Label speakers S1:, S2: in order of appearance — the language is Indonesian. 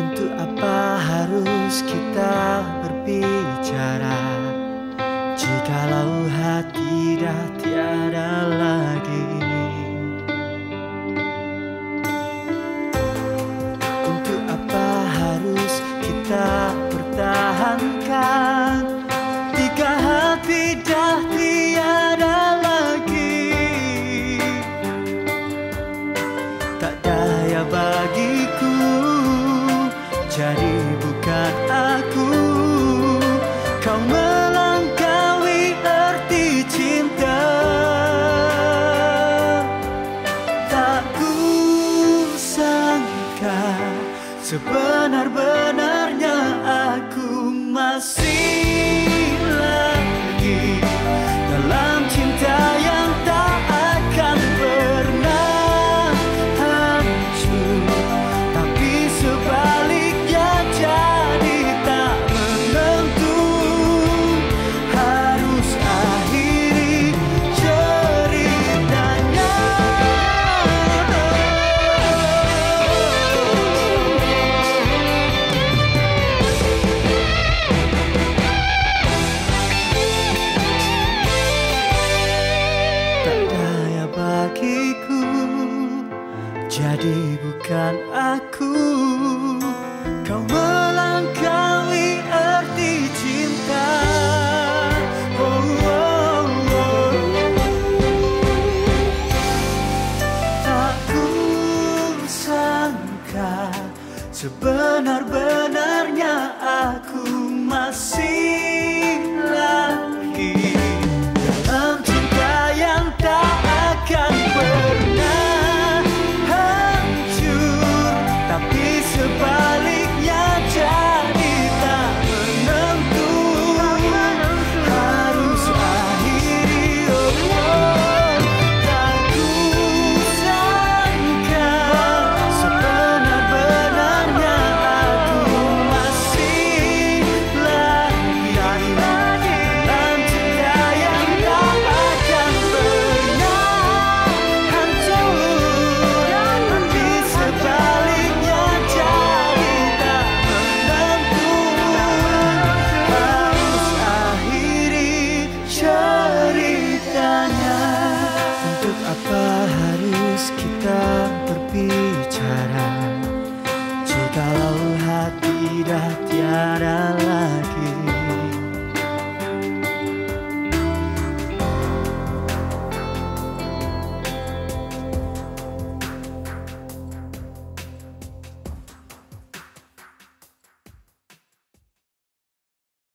S1: Untuk apa harus kita berbicara? Jikalau hati dah tiada lagi. Benar-benarnya aku masih Jadi bukan aku Kau melangkali arti cinta oh, oh, oh. Tak ku sangka Sebenar-benarnya aku masih Untuk apa harus kita berbicara? Jikalau hati dah tiada lagi.